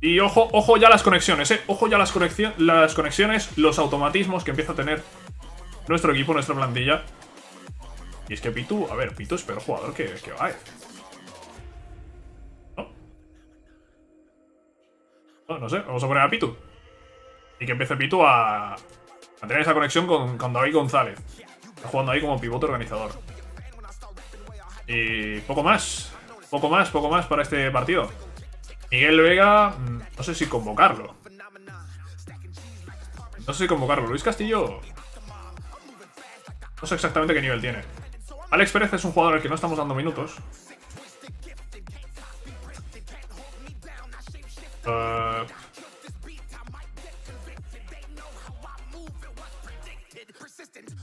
Y ojo, ojo ya las conexiones, eh. Ojo ya las, las conexiones, los automatismos que empieza a tener nuestro equipo, nuestra plantilla. Y es que Pitu, a ver, Pitu es peor jugador que, que Baez. ¿No? ¿No? No sé, vamos a poner a Pitu. Y que empiece Pitu a, a tener esa conexión con, con González. Está jugando ahí como pivote organizador. Y poco más. Poco más, poco más para este partido. Miguel Vega, mm, no sé si convocarlo. No sé si convocarlo. Luis Castillo... No sé exactamente qué nivel tiene. Alex Pérez es un jugador al que no estamos dando minutos. Uh...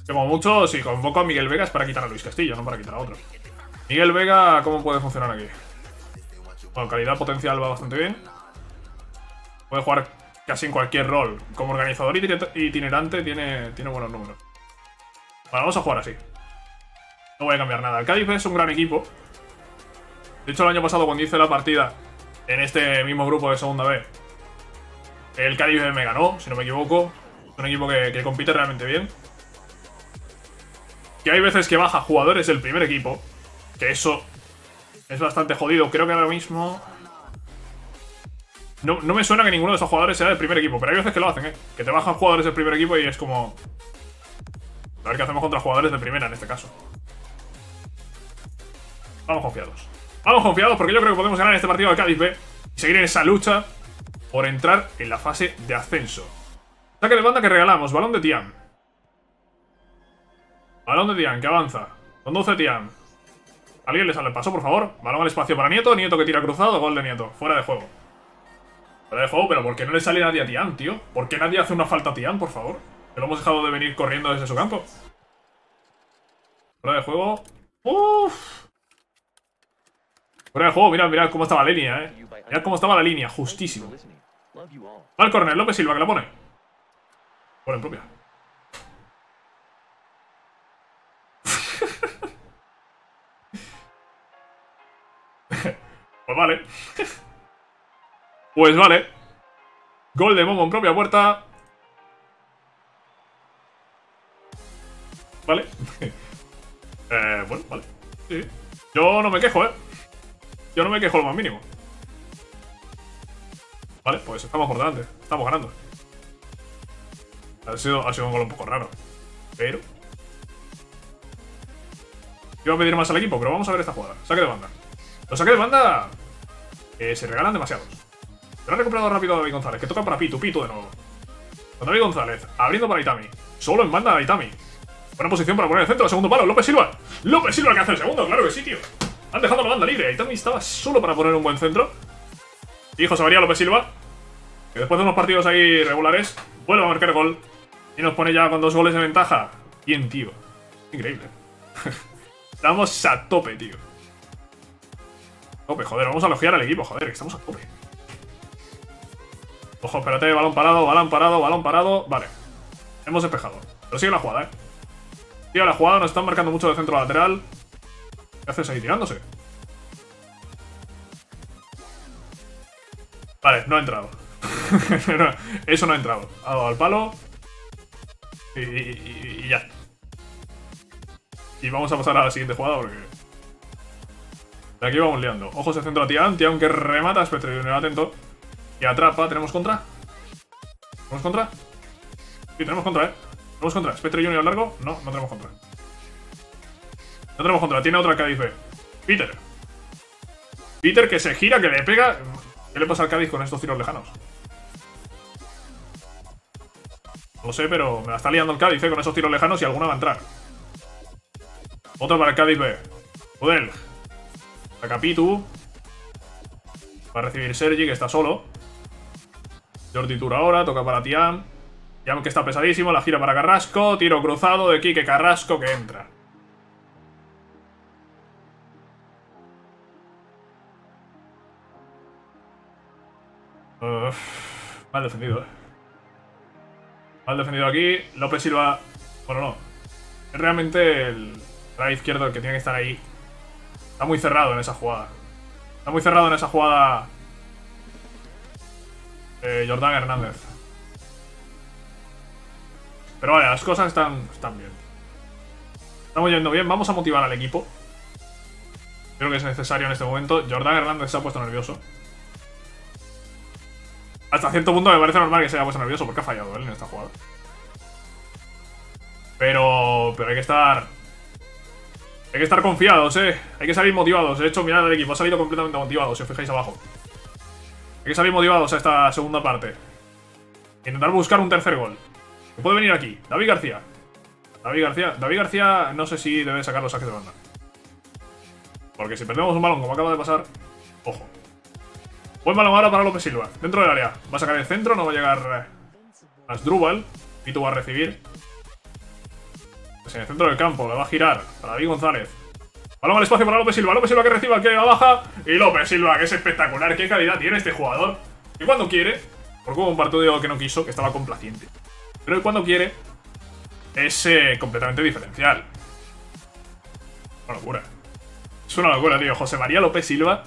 Como mucho, si convoco a Miguel Vega es para quitar a Luis Castillo, no para quitar a otro. Miguel Vega, ¿cómo puede funcionar aquí? Bueno, calidad potencial va bastante bien. Puede jugar casi en cualquier rol. Como organizador itinerante tiene, tiene buenos números. Bueno, vamos a jugar así. No voy a cambiar nada. El Cádiz es un gran equipo. De hecho, el año pasado cuando hice la partida en este mismo grupo de segunda B, el Cádiz me ganó, si no me equivoco. Es un equipo que, que compite realmente bien. Que hay veces que baja jugadores del primer equipo. Que eso es bastante jodido. Creo que ahora mismo... No, me suena que ninguno de esos jugadores sea del primer equipo, pero hay veces que lo hacen, ¿eh? Que te bajan jugadores del primer equipo y es como... A ver qué hacemos contra jugadores de primera en este caso. Vamos confiados. Vamos confiados porque yo creo que podemos ganar este partido de Cádiz B y seguir en esa lucha por entrar en la fase de ascenso. Saque de banda que regalamos. Balón de Tian. Balón de Tian, que avanza. Conduce Tian. Alguien le sale el paso, por favor. Balón al espacio para Nieto. Nieto que tira cruzado. Gol de Nieto. Fuera de juego. Fuera de juego, pero ¿por qué no le sale nadie a Tian, tío? ¿Por qué nadie hace una falta a Tian, por favor? Que lo hemos dejado de venir corriendo desde su campo. Fuera de juego. Uff. Fuera de juego, mirad, mirad cómo estaba la línea, eh. Mirad cómo estaba la línea, justísimo. Va el corner, López Silva, que la pone. Pone en propia. Pues vale. pues vale. Gol de Momo en propia puerta. Vale. eh, bueno, vale. Yo no me quejo, ¿eh? Yo no me quejo lo más mínimo. Vale, pues estamos por delante. Estamos ganando. Ha sido, ha sido un gol un poco raro. Pero... Iba a pedir más al equipo, pero vamos a ver esta jugada. Saque de banda. Los saques de banda eh, se regalan demasiados. Pero ha recuperado rápido David González, que toca para Pitu, Pitu de nuevo. Con David González, abriendo para Itami. Solo en banda de Itami. Buena posición para poner el centro, segundo palo, López Silva. López Silva que hace el segundo, claro que sí, tío. Han dejado la banda libre. Itami estaba solo para poner un buen centro. Y José López Silva, que después de unos partidos ahí regulares, vuelve a marcar gol. Y nos pone ya con dos goles de ventaja. Bien, tío. Increíble. Estamos a tope, tío. Joder, vamos a elogiar al equipo, joder, que estamos a tope. Ojo, espérate, balón parado, balón parado, balón parado. Vale. Hemos despejado. Pero sigue la jugada, eh. Sigue la jugada, nos están marcando mucho de centro lateral. ¿Qué haces ahí tirándose? Vale, no ha entrado. Eso no ha entrado. Ha dado al palo. Y, ya. Y vamos a pasar a la siguiente jugada porque... De aquí vamos liando. Ojos de centro a Tian. Tian que remata. Junior atento. Y atrapa. ¿Tenemos contra? ¿Tenemos contra? Sí, tenemos contra, ¿eh? ¿Tenemos contra? ¿Spectre Junior largo? No, no tenemos contra. No tenemos contra. Tiene otra Cádiz B. Peter. Peter que se gira, que le pega. ¿Qué le pasa al Cádiz con estos tiros lejanos? No lo sé, pero me la está liando el Cádiz ¿eh? con esos tiros lejanos y alguna va a entrar. Otro para el Cádiz B. Udel. Saca Pitu. Va a recibir Sergi, que está solo. Jordi Tour ahora, toca para Tiam. Tiam que está pesadísimo, la gira para Carrasco. Tiro cruzado de Kike Carrasco que entra. mal defendido, eh. Mal defendido aquí. López Silva... Bueno, no. Es realmente el lado izquierdo el que tiene que estar ahí Está muy cerrado en esa jugada. Está muy cerrado en esa jugada. Eh, Jordán Hernández. Pero vale, las cosas están, están bien. Estamos yendo bien, vamos a motivar al equipo. Creo que es necesario en este momento. Jordán Hernández se ha puesto nervioso. Hasta cierto punto me parece normal que se haya puesto nervioso porque ha fallado él en esta jugada. Pero, pero hay que estar... Hay que estar confiados, eh. Hay que salir motivados. De hecho, mirad al equipo, ha salido completamente motivado, si os fijáis abajo. Hay que salir motivados a esta segunda parte. Intentar buscar un tercer gol. Que puede venir aquí. David García. David García. David García no sé si debe sacar los saques de banda. Porque si perdemos un balón como acaba de pasar... Ojo. Buen balón ahora para López Silva. Dentro del área. Va a sacar el centro, no va a llegar eh, Asdrúbal. Pito va a recibir. En el centro del campo, le va a girar para David González. Balón al espacio para López Silva. López Silva que reciba, que la baja. Y López Silva, que es espectacular. Qué calidad tiene este jugador. Y cuando quiere, porque hubo un partido que no quiso, que estaba complaciente. Pero cuando quiere, es eh, completamente diferencial. Una locura. Es una locura, tío. José María López Silva,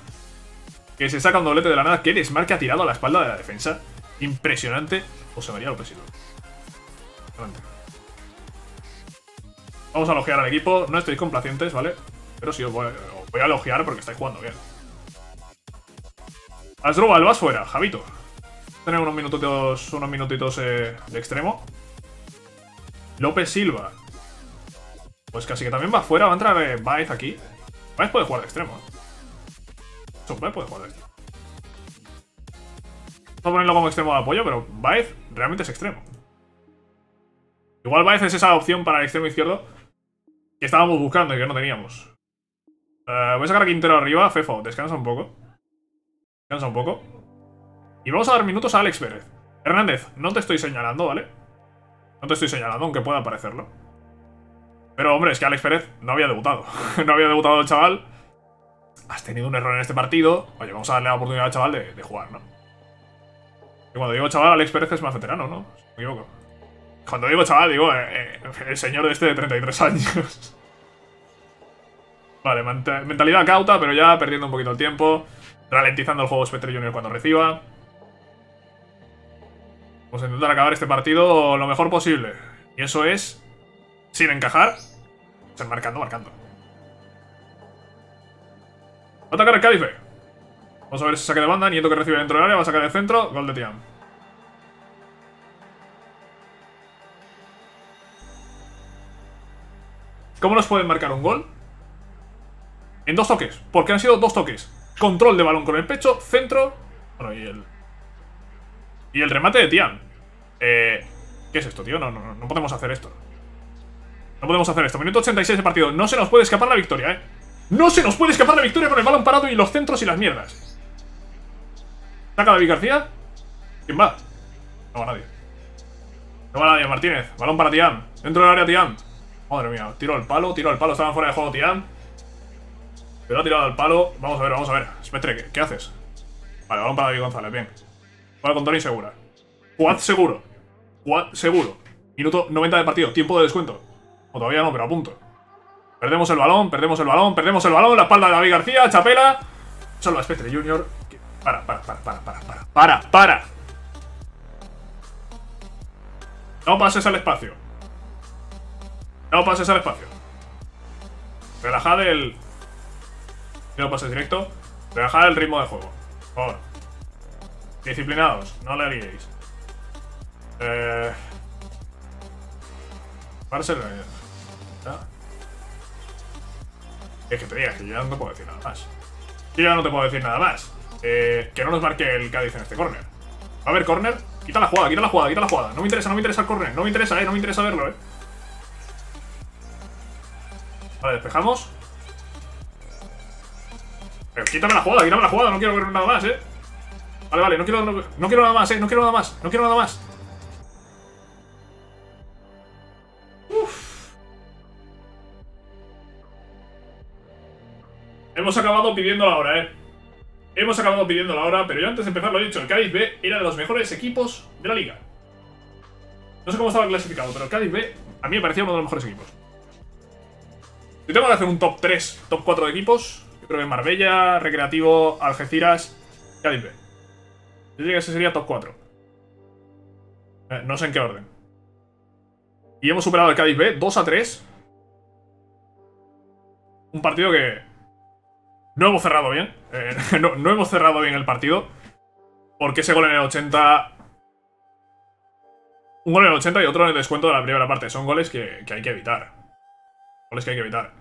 que se saca un doblete de la nada. Que desmarque ha tirado a la espalda de la defensa. Impresionante. José María López Silva. Vamos a elogiar al equipo. No estéis complacientes, ¿vale? Pero sí os voy, a elogiar porque estáis jugando bien. Asdrúbal, vas fuera, Javito. Tener unos minutitos, unos minutitos eh, de extremo. López Silva. Pues casi que también va fuera. Va a entrar eh, Baez aquí. Baez puede jugar de extremo. ¿eh? Baez puede jugar de extremo. Vamos a ponerlo como extremo de apoyo, pero Baez realmente es extremo. Igual Baez es esa opción para el extremo izquierdo que estábamos buscando y que no teníamos. Eh, voy a sacar a Quintero arriba. Fefo, descansa un poco. Descansa un poco. Y vamos a dar minutos a Alex Pérez. Hernández, no te estoy señalando, ¿vale? No te estoy señalando, aunque pueda parecerlo. Pero, hombre, es que Alex Pérez no había debutado. no había debutado el chaval. Has tenido un error en este partido. Oye, vamos a darle la oportunidad al chaval de, jugar, ¿no? Y cuando digo chaval, Alex Pérez es más veterano, ¿no? me equivoco. Cuando digo chaval, digo eh, eh, el señor este de 33 años. vale, mentalidad cauta, pero ya perdiendo un poquito el tiempo. Ralentizando el juego Spectre Junior cuando reciba. Vamos a intentar acabar este partido lo mejor posible. Y eso es, sin encajar, ser marcando, marcando. Va a atacar el Cádiz Vamos a ver si saque de banda. Nieto que recibe dentro del área. Va a sacar el centro. Gol de Tiam. ¿Cómo nos pueden marcar un gol? En dos toques. Porque han sido dos toques. Control de balón con el pecho. Centro. Bueno, y el... Y el remate de Tian. Eh, ¿Qué es esto, tío? No, no, no podemos hacer esto. No podemos hacer esto. Minuto 86 de partido. No se nos puede escapar la victoria, ¿eh? No se nos puede escapar la victoria con el balón parado y los centros y las mierdas. ¿Saca David García? ¿Quién va? No va nadie. No va nadie, Martínez. Balón para Tian. Dentro del área Tian. Madre mía. Tiro el palo, tiro el palo. Estaban fuera de juego Tian. Pero ha tirado al palo. Vamos a ver, vamos a ver. Spectre, ¿qué, haces? Vale, balón para David González, bien. Juega con Tony segura. Quad seguro. Quad seguro. Minuto 90 de partido. Tiempo de descuento. O todavía no, pero a punto. Perdemos el balón, perdemos el balón, perdemos el balón. La espalda de David García, Chapela. Solo a Spectre Junior. Para, para, para, para, para, para. Para, para. No pases al espacio. No pases al espacio. Relajad el... No pases directo. Relajad el ritmo de juego. Por favor. Disciplinados. No le liéis. Eh... Parse Es que te digas que ya no te puedo decir nada más. Yo ya no te puedo decir nada más. Eh, que no nos marque el Cádiz en este corner. Va a haber corner. Quita la jugada, quita la jugada, quita la jugada. No me interesa, no me interesa el corner. No me interesa, eh. No me interesa verlo, eh. Vale, despejamos. Pero quítame la jugada, quítame la jugada. No quiero ver nada más, eh. Vale, vale, no quiero, no quiero nada más, eh. No quiero nada más. No quiero nada más. Hemos acabado pidiendo la hora, ¿eh? Hemos acabado pidiendo la hora, pero yo antes de empezar lo he dicho, el Cádiz B era de los mejores equipos de la liga. No sé cómo estaba clasificado, pero el Cádiz B a mí me parecía uno de los mejores equipos. Yo tengo que hacer un top 3, top 4 de equipos. Yo creo que Marbella, Recreativo, Algeciras, Cádiz B. Yo diría que ese sería top 4. Eh, no sé en qué orden. Y hemos superado el Cádiz B 2 a 3. Un partido que no hemos cerrado bien. Eh, no, no hemos cerrado bien el partido. Porque ese gol en el 80 un gol en el 80 y otro en el descuento de la primera parte. Son goles que, hay que evitar. Goles que hay que evitar.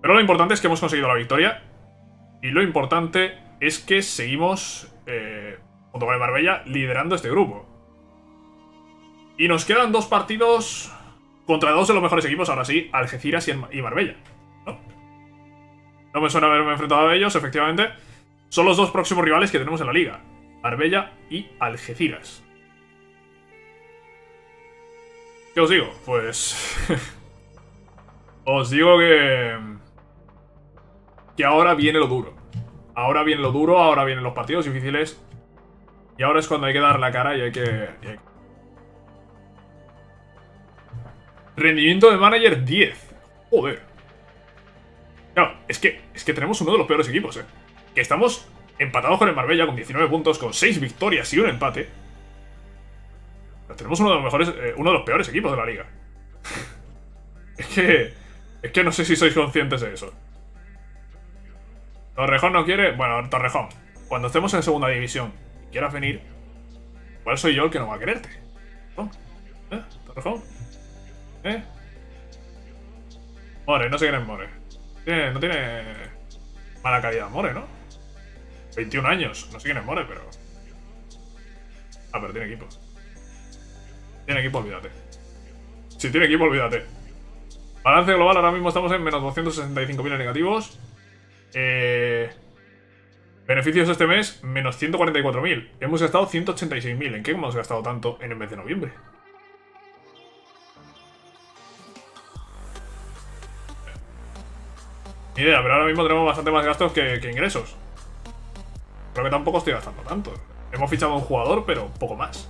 Pero lo importante es que hemos conseguido la victoria. Y lo importante es que seguimos, eh, junto con el Marbella, liderando este grupo. Y nos quedan dos partidos contra dos de los mejores equipos, ahora sí, Algeciras y Marbella. ¿no? no me suena haberme enfrentado a ellos, efectivamente. Son los dos próximos rivales que tenemos en la liga. Marbella y Algeciras. ¿Qué os digo? Pues... os digo que... Que ahora viene lo duro. Ahora viene lo duro, ahora vienen los partidos difíciles. Y ahora es cuando hay que dar la cara y hay que... Rendimiento de manager 10. Joder. Claro, es que, es que tenemos uno de los peores equipos, ¿eh? Que estamos empatados con el Marbella con 19 puntos, con 6 victorias y un empate. Tenemos uno de los mejores, eh, uno de los peores equipos de la liga. es que, es que no sé si sois conscientes de eso. Torrejón no quiere, bueno, Torrejón, cuando estemos en segunda división y quieras venir, ¿cuál soy yo el que no va a quererte? ¿Eh? Torrejón, ¿eh? More, no sé quién es More. no tiene mala calidad More, ¿no? 21 años, no sé quién es More, pero... Ah, pero tiene equipo. Tiene equipo, olvídate. Si tiene equipo, olvídate. Balance global, ahora mismo estamos en menos 265.000 negativos. Eh... Beneficios este mes, menos 144.000. Hemos gastado 186.000. ¿En qué hemos gastado tanto en el mes de noviembre? Ni idea, pero ahora mismo tenemos bastante más gastos que, que ingresos. Creo que tampoco estoy gastando tanto. Hemos fichado a un jugador, pero poco más.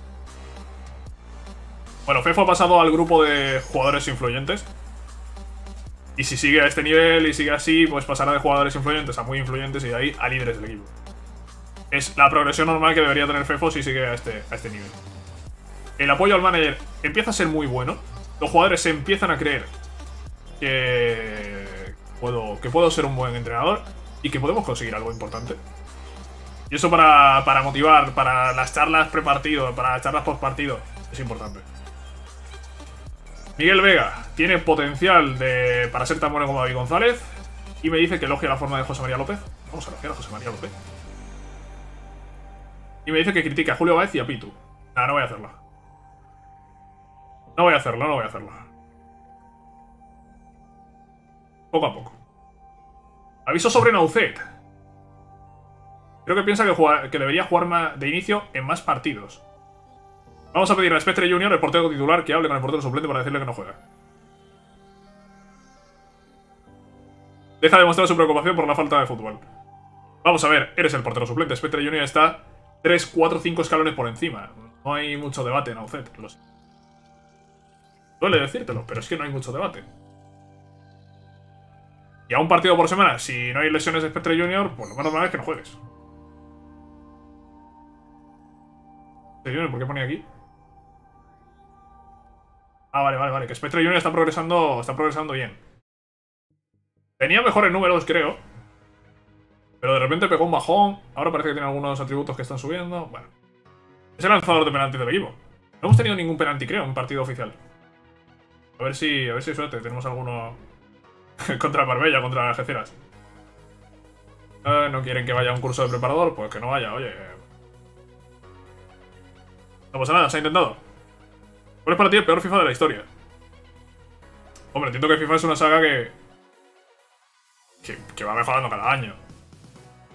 Bueno, Fefo ha pasado al grupo de jugadores influyentes. Y si sigue a este nivel y sigue así, pues pasará de jugadores influyentes a muy influyentes y de ahí a líderes del equipo. Es la progresión normal que debería tener Fefo si sigue a este, a este nivel. El apoyo al manager empieza a ser muy bueno. Los jugadores se empiezan a creer que puedo, que puedo ser un buen entrenador y que podemos conseguir algo importante. Y eso para, para motivar, para las charlas pre-partido, para las charlas post-partido, es importante. Miguel Vega tiene potencial de, para ser tan bueno como David González. Y me dice que elogia la forma de José María López. Vamos a elogiar a José María López. Y me dice que critica a Julio Baez y a Pitu. Nada, no voy a hacerlo. No voy a hacerlo, no voy a hacerlo. Poco a poco. Aviso sobre Naucet. Creo que piensa que, que debería jugar de inicio en más partidos. Vamos a pedir a Spectre Junior, el portero titular, que hable con el portero suplente para decirle que no juega. Deja de mostrar su preocupación por la falta de fútbol. Vamos a ver, eres el portero suplente. Spectre Junior está 3, 4, 5 escalones por encima. No hay mucho debate en Aucet. Lo Duele decírtelo, pero es que no hay mucho debate. Y a un partido por semana, si no hay lesiones de Spectre Junior, pues lo más normal es que no juegues. ¿Por qué pone aquí? Ah, vale, vale, vale. Que Spectre Junior está progresando, está progresando bien. Tenía mejores números, creo. Pero de repente pegó un bajón. Ahora parece que tiene algunos atributos que están subiendo. Bueno. Es el lanzador de penalti del equipo. No hemos tenido ningún penalti, creo, en partido oficial. A ver si, a ver si suerte. Tenemos alguno contra Marbella, contra Algeciras. Eh, no quieren que vaya a un curso de preparador, pues que no vaya, oye. No pasa nada, se ha intentado. ¿Cuál es para ti el peor FIFA de la historia? Hombre, entiendo que FIFA es una saga que, que, va mejorando cada año.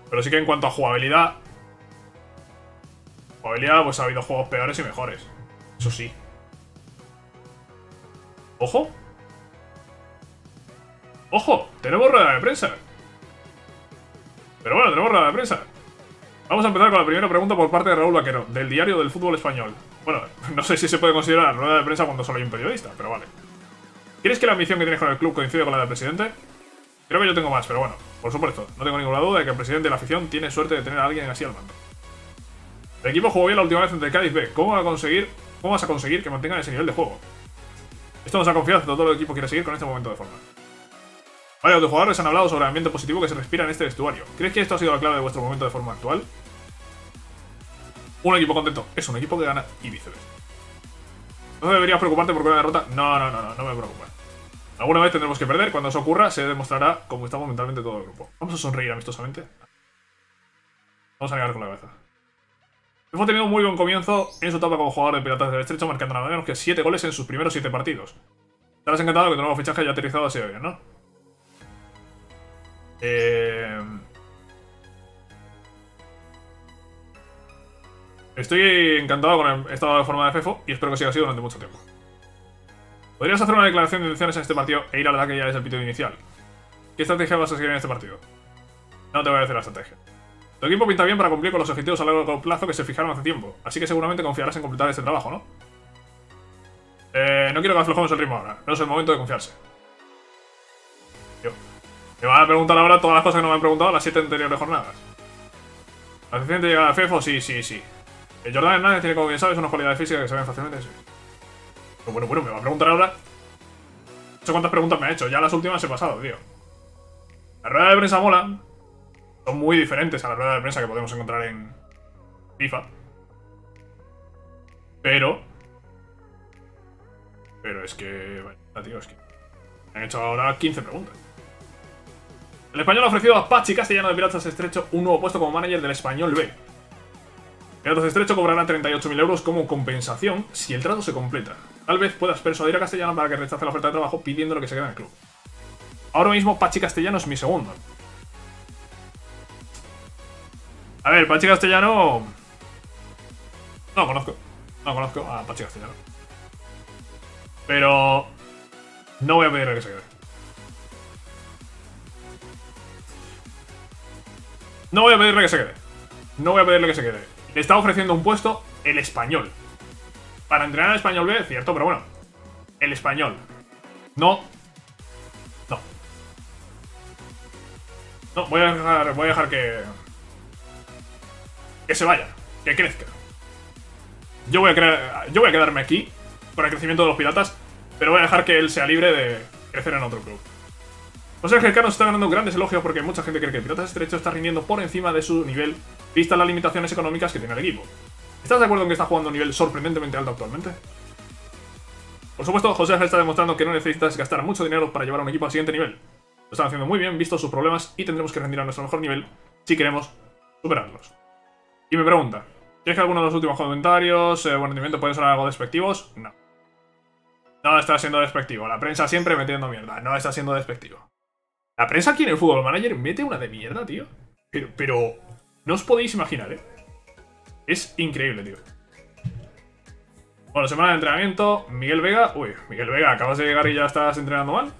Pero sí que en cuanto a jugabilidad... Jugabilidad, pues ha habido juegos peores y mejores. Eso sí. ¡Ojo! ¡Ojo! Tenemos rueda de prensa. Pero bueno, tenemos rueda de prensa. Vamos a empezar con la primera pregunta por parte de Raúl Vaquero, del diario del fútbol español. Bueno, no sé si se puede considerar rueda de prensa cuando solo hay un periodista, pero vale. ¿Quieres que la ambición que tienes con el club coincide con la del presidente? Creo que yo tengo más, pero bueno, por supuesto, no tengo ninguna duda de que el presidente de la afición tiene suerte de tener a alguien así al mando. El equipo jugó bien la última vez entre Cádiz B. ¿Cómo va a conseguir ¿Cómo vas a conseguir que mantengan ese nivel de juego? Esto nos da confianza, todo el equipo quiere seguir con este momento de forma. Varios de jugadores han hablado sobre el ambiente positivo que se respira en este vestuario. ¿Crees que esto ha sido la clave de vuestro momento de forma actual? Un equipo contento es un equipo que gana y viceversa. ¿No deberías preocuparte por una derrota? No, no, no, no, me preocupa. Alguna vez tendremos que perder, cuando eso ocurra se demostrará cómo estamos mentalmente todo el grupo. Vamos a sonreír amistosamente. Vamos a negar con la cabeza. Hemos tenido un muy buen comienzo en su etapa como jugador de Piratas del Estrecho, marcando nada menos que 7 goles en sus primeros 7 partidos. Estarás encantado que tu nuevo fichaje haya aterrizado así de bien, ¿no? Eh... Estoy encantado con el estado de forma de FEFO y espero que siga así durante mucho tiempo. ¿Podrías hacer una declaración de intenciones en este partido e ir al ataque ya desde el pito inicial? ¿Qué estrategia vas a seguir en este partido? No te voy a decir la estrategia. Tu equipo pinta bien para cumplir con los objetivos a largo plazo que se fijaron hace tiempo, así que seguramente confiarás en completar este trabajo, ¿no? Eh, no quiero que aflojemos el ritmo ahora, no es el momento de confiarse. Yo. Me van a preguntar ahora todas las cosas que no me han preguntado las siete anteriores jornadas. ¿La suficiente llegada a FEFO? Sí, sí, sí. El Jordan Hernández tiene, como bien sabes, unas cualidades físicas que se ven fácilmente, sí. Pero bueno, bueno, me va a preguntar ahora. No sé cuántas preguntas me ha hecho, ya las últimas he pasado, tío. La rueda de prensa mola, son muy diferentes a la rueda de prensa que podemos encontrar en FIFA. Pero... Pero es que... Bueno, tío, es que... Me han hecho ahora 15 preguntas. El español ha ofrecido a Pachi Castellano de Piratas Estrecho un nuevo puesto como manager del Español B. Piratas Estrecho cobrará 38.000 euros como compensación si el trato se completa. Tal vez puedas persuadir a Castellano para que rechace la oferta de trabajo pidiéndole que se quede en el club. Ahora mismo Pachi Castellano es mi segundo. A ver, Pachi Castellano... No conozco. No conozco a Pachi Castellano. Pero... No voy a pedirle que se quede. No voy a pedirle que se quede. No voy a pedirle que se quede. Le está ofreciendo un puesto el español. Para entrenar al español B, cierto, pero bueno. El español. No. No. No, voy a dejar, voy a dejar que que se vaya, que crezca. Yo voy, a yo voy a quedarme aquí con el crecimiento de los piratas, pero voy a dejar que él sea libre de crecer en otro club. José Ángel Cano está ganando grandes elogios porque mucha gente cree que el Piratas Estrecho está rindiendo por encima de su nivel, vistas las limitaciones económicas que tiene el equipo. ¿Estás de acuerdo en que está jugando a un nivel sorprendentemente alto actualmente? Por supuesto, José está demostrando que no necesitas gastar mucho dinero para llevar un equipo al siguiente nivel. Lo están haciendo muy bien, visto sus problemas, y tendremos que rendir a nuestro mejor nivel si queremos superarlos. Y me pregunta, ¿crees que alguno de los últimos comentarios eh, buen rendimiento pueden ser algo despectivos? No. No está siendo despectivo. La prensa siempre metiendo mierda. No está siendo despectivo. La prensa aquí en el Fútbol Manager mete una de mierda, tío. Pero, pero no os podéis imaginar, ¿eh? Es increíble, tío. Bueno, semana de entrenamiento. Miguel Vega. Uy, Miguel Vega, acabas de llegar y ya estás entrenando mal.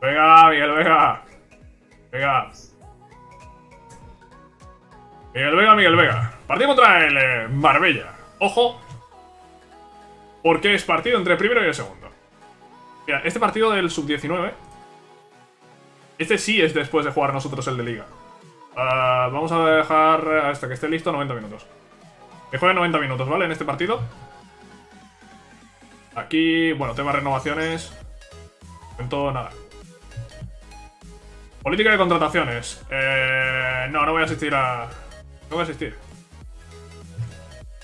Vega, Miguel Vega. Vega. Miguel Vega, Miguel Vega. Partido contra el eh, Marbella. Ojo. Porque es partido entre primero y el segundo. Mira, este partido del sub-19. Este sí es después de jugar nosotros el de liga. Ah, vamos a dejar hasta que esté listo 90 minutos. Que juegue 90 minutos, ¿vale? En este partido. Aquí, bueno, tema renovaciones. todo nada. Política de contrataciones. Eh, no, no voy a asistir a... No voy a asistir.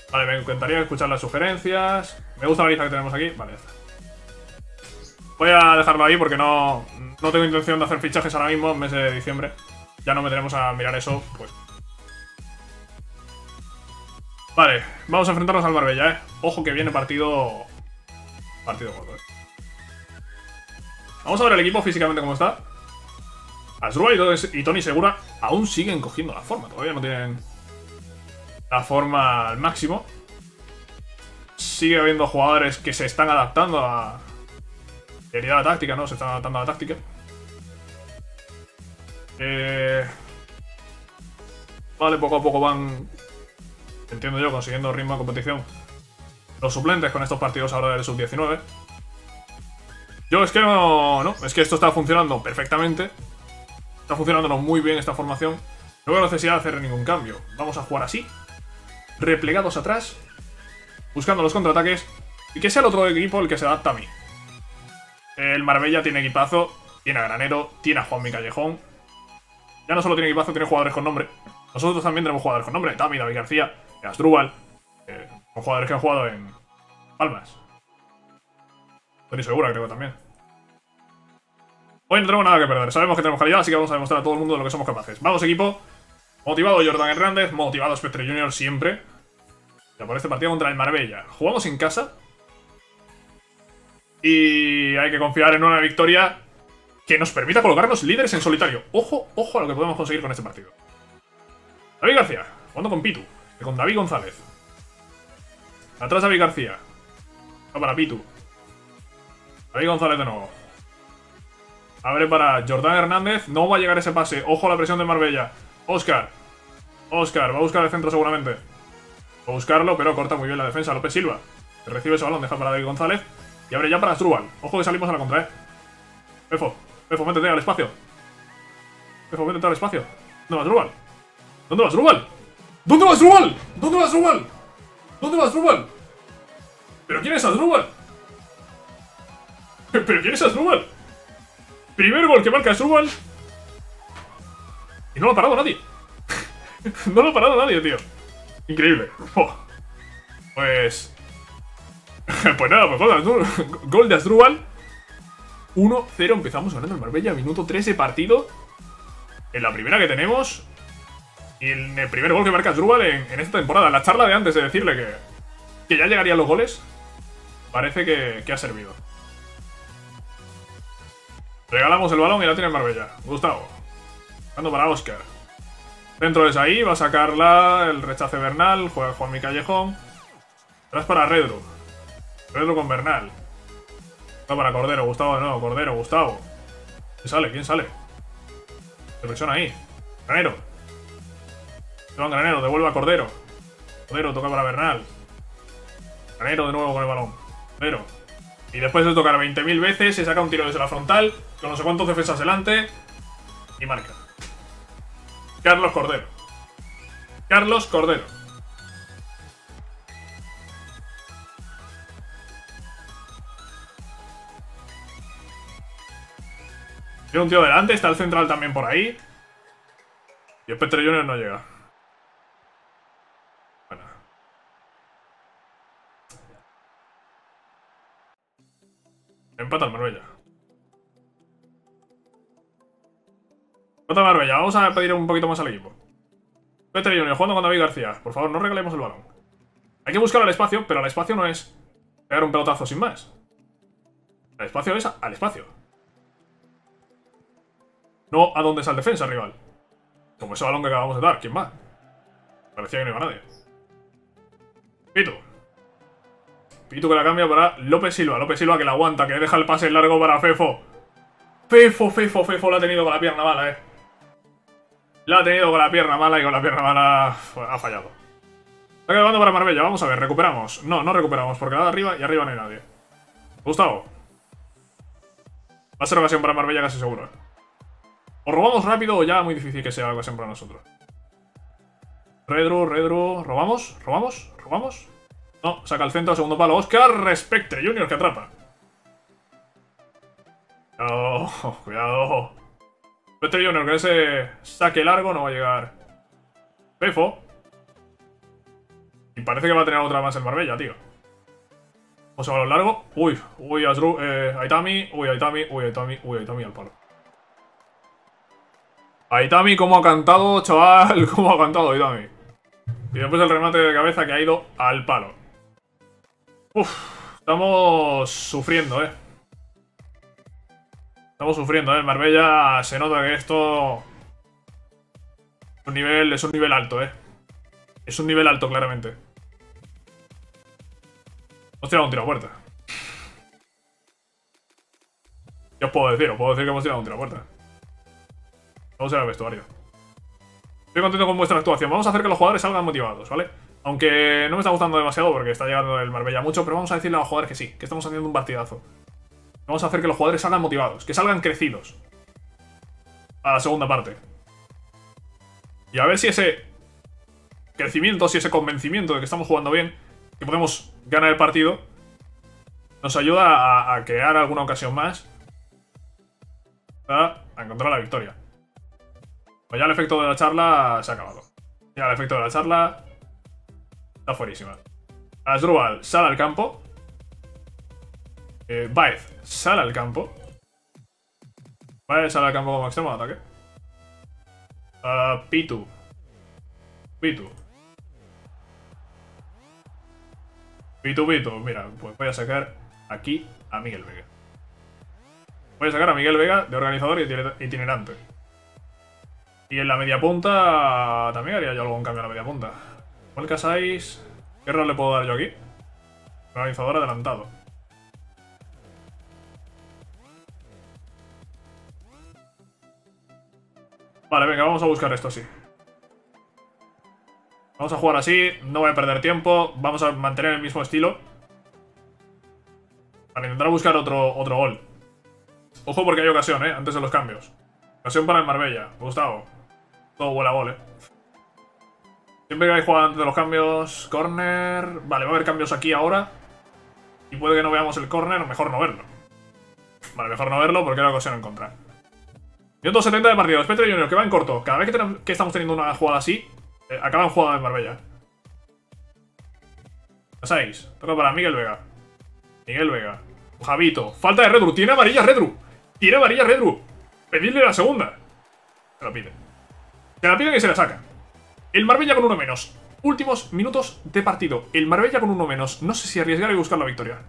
Vale, me encantaría escuchar las sugerencias. Me gusta la lista que tenemos aquí. Vale, ya. Voy a dejarlo ahí porque no, no tengo intención de hacer fichajes ahora mismo, en mes de diciembre. Ya no me tenemos a mirar eso, pues. Vale, vamos a enfrentarnos al Marbella, eh. Ojo que viene partido... Partido gordo, eh. Vamos a ver el equipo físicamente cómo está. Asrua y Tony Segura aún siguen cogiendo la forma. Todavía no tienen la forma al máximo. Sigue habiendo jugadores que se están adaptando a... Quería la táctica, ¿no? Se están adaptando a la táctica. Eh... Vale, poco a poco van... Entiendo yo, consiguiendo ritmo de competición. Los suplentes con estos partidos ahora del sub-19. Yo es que no... No, es que esto está funcionando perfectamente. Está funcionando muy bien esta formación. No veo necesidad de hacer ningún cambio. Vamos a jugar así. replegados atrás, buscando los contraataques, y que sea el otro equipo el que se adapta a mí. El Marbella tiene equipazo, tiene a Granero, tiene a Juanmi Callejón. Ya no solo tiene equipazo, tiene jugadores con nombre. Nosotros también tenemos jugadores con nombre. Tami, David García, Asdrúbal. Eh, son jugadores que han jugado en Palmas. Tony Segura, creo también. Hoy no tenemos nada que perder. Sabemos que tenemos calidad, así que vamos a demostrar a todo el mundo lo que somos capaces. Vamos, equipo. Motivado Jordan Hernández, motivado Spectre Junior siempre. Ya por este partido contra el Marbella. Jugamos en casa. Y hay que confiar en una victoria que nos permita colocarnos líderes en solitario. Ojo, ojo a lo que podemos conseguir con este partido. David García, jugando con Pitu, con David González. Atrás David García. Va para Pitu. David González de nuevo. Abre para Jordán Hernández. No va a llegar ese pase. Ojo a la presión de Marbella. Oscar. Oscar. Va a buscar el centro seguramente. Va a buscarlo, pero corta muy bien la defensa. López Silva. Recibe ese balón. Deja para David González. Y abre ya para Strubal. Ojo que salimos a la contra, eh. Pefo. Pefo, métete al espacio. Pefo, métete al espacio. ¿Dónde vas, Strubal? ¿Dónde vas, Strubal? ¿Dónde vas, Strubal? ¿Dónde vas, Strubal? ¿Dónde vas, Strubal? ¿Pero quién es Asdrúbal? ¿Pero quién es Asdrúbal? Primer gol que marca Asdrúbal. Y no lo ha parado nadie. no lo ha parado nadie, tío. Increíble. Oh. Pues... pues nada, pues joder, gol de Asdrúbal. 1-0, empezamos ganando el Marbella, minuto 13 partido. En la primera que tenemos. Y el primer gol que marca Asdrúbal en, esta temporada. La charla de antes de decirle que, que ya llegarían los goles. Parece que, que ha servido. Regalamos el balón y la tiene Marbella. Gustavo. Dando para Oscar. Dentro es ahí, va a sacarla el rechace Bernal. Juega Juan Mi Callejón. Atrás para Redro. Redro con Bernal. Va para Cordero, Gustavo no, Cordero, Gustavo. ¿Quién sale? ¿Quién sale? Se presiona ahí. Granero. Esteban Granero, devuelve a Cordero. Cordero toca para Bernal. Granero de nuevo con el balón. Cordero. Y después de tocar 20.000 veces, se saca un tiro desde la frontal, con no sé cuántos defensas delante, y marca. Carlos Cordero. Carlos Cordero. Tiene un tío delante, está el central también por ahí. Y el Petro Junior no llega. Bueno. Empata el Marbella. Empata el Marbella. Vamos a pedir un poquito más al equipo. Petro Junior jugando con David García. Por favor, no regalemos el balón. Hay que buscar al espacio, pero al espacio no es pegar un pelotazo sin más. El espacio es al espacio. No a dónde está el defensa, rival. Como ese balón que acabamos de dar. ¿Quién va? Parecía que no iba nadie. Pitu. Pitu que la cambia para López Silva. López Silva que la aguanta, que deja el pase largo para Fefo. Fefo, Fefo, Fefo la ha tenido con la pierna mala, eh. La ha tenido con la pierna mala y con la pierna mala ha fallado. Está quedando para Marbella. Vamos a ver, recuperamos. No, no recuperamos porque la de arriba y arriba no hay nadie. Gustavo. Va a ser ocasión para Marbella casi seguro, eh. O robamos rápido o ya muy difícil que sea ocasión para nosotros. Redru, Redru. ¿Robamos? ¿Robamos? ¿Robamos? No, saca el centro, segundo palo. Oscar Respectre Junior que atrapa. Cuidado, cuidado. Respectre Junior, que ese saque largo no va a llegar. Pefo. Y parece que va a tener otra más en Marbella, tío. Vamos a balón largo. Uy, uy, Asdru, eh, Aitami, uy, Aitami, uy, Aitami, uy, Aitami al palo. Aitami, cómo ha cantado, chaval, cómo ha cantado Aitami. Y después el remate de cabeza que ha ido al palo. Uf, estamos sufriendo, eh. Estamos sufriendo, eh. Marbella se nota que esto... Es un nivel, es un nivel alto, eh. Es un nivel alto, claramente. Hemos tirado un tiro a puerta. ¿Qué os puedo decir? Os puedo decir que hemos tirado un tiro a puerta. Vamos a ir al vestuario. Estoy contento con vuestra actuación. Vamos a hacer que los jugadores salgan motivados, ¿vale? Aunque no me está gustando demasiado porque está llegando el Marbella mucho, pero vamos a decirle a los jugadores que sí, que estamos haciendo un partidazo. Vamos a hacer que los jugadores salgan motivados, que salgan crecidos. A la segunda parte. Y a ver si ese crecimientos y ese convencimiento de que estamos jugando bien, que podemos ganar el partido, nos ayuda a, a crear alguna ocasión más a encontrar la victoria. Pues ya el efecto de la charla se ha acabado. Ya el efecto de la charla está fuerísima. Asdrúbal sale al campo. Eh, Baez sale al campo. Baez sale al campo como extremo de ataque. Pitu. Pitu. Pitu, Pitu. Mira, pues voy a sacar aquí a Miguel Vega. Voy a sacar a Miguel Vega de organizador y itinerante. Y en la media punta también haría yo algún cambio en la media punta. ¿Cuál casáis? ¿Qué rol le puedo dar yo aquí? Organizador adelantado. Vale, venga, vamos a buscar esto así. Vamos a jugar así, no voy a perder tiempo, vamos a mantener el mismo estilo. Para intentar buscar otro, otro gol. Ojo porque hay ocasión, ¿eh? Antes de los cambios. Ocasión para el Marbella. Gustavo. Todo vuela gol, ¿eh? Siempre que hay jugado antes de los cambios, corner... Vale, va a haber cambios aquí ahora. Y puede que no veamos el corner, mejor no verlo. Vale, mejor no verlo porque era ocasión en contra. Minuto 70 de partido. Spectre Junior, que va en corto. Cada vez que, estamos teniendo una jugada así, eh, acaba en jugada en Marbella. 6. Toca para Miguel Vega. Miguel Vega. Javito. Falta de Redru. Tiene amarilla Redru. Tiene amarilla Redru. Pedirle la segunda. Se la pide. Se la piden y se la saca. El Marbella con uno menos. Últimos minutos de partido. El Marbella con uno menos. No sé si arriesgar y buscar la victoria.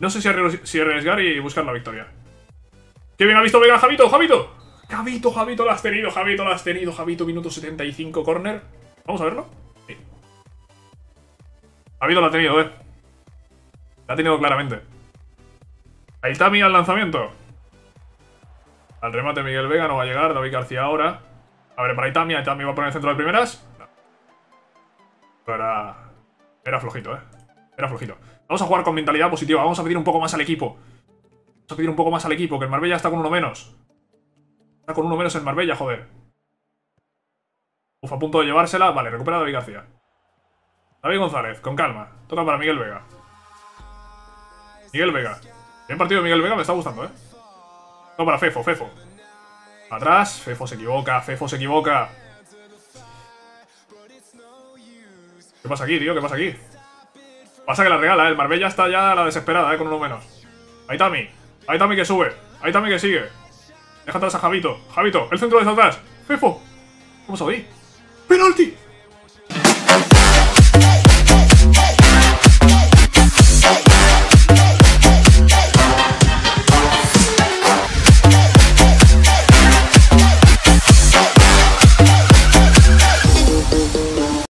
No sé si, arriesgar y buscar la victoria. ¡Qué bien ha visto Vega, Javito! ¡Javito! Javito, Javito, lo has tenido, Javito, lo has tenido, Javito, minuto 75, corner. Vamos a verlo. Sí. Javito lo ha tenido, eh. Lo ha tenido claramente. Aitami al lanzamiento. Al remate Miguel Vega no va a llegar, David García ahora. A ver, para Itami, Itami va a poner el centro de primeras. Pero era... Era flojito, eh. Era flojito. Vamos a jugar con mentalidad positiva, vamos a pedir un poco más al equipo. Vamos a pedir un poco más al equipo, que el Marbella está con uno menos. Está con uno menos en Marbella, joder. Uf, a punto de llevársela. Vale, recupera David García. David González, con calma. Toca para Miguel Vega. Miguel Vega. Bien partido Miguel Vega, me está gustando, ¿eh? Toca para Fefo, Fefo. Atrás, Fefo se equivoca, Fefo se equivoca. ¿Qué pasa aquí, tío? ¿Qué pasa aquí? Pasa que la regala, ¿eh? El Marbella está ya la desesperada, ¿eh? Con uno menos. Ahí Tami. Ahí Tami que sube. Ahí Tami que sigue. Deja atrás a Javito. Javito, el centro de atrás. Fefo. ¿Cómo ahí? ¡Penalti!